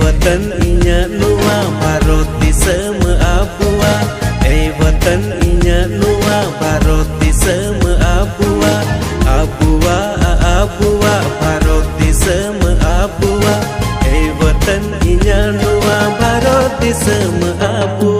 watan inya nuwa baroti seme apua e watan inya nuwa baroti seme apua apua apua baroti seme apua e watan inya nuwa baroti seme apua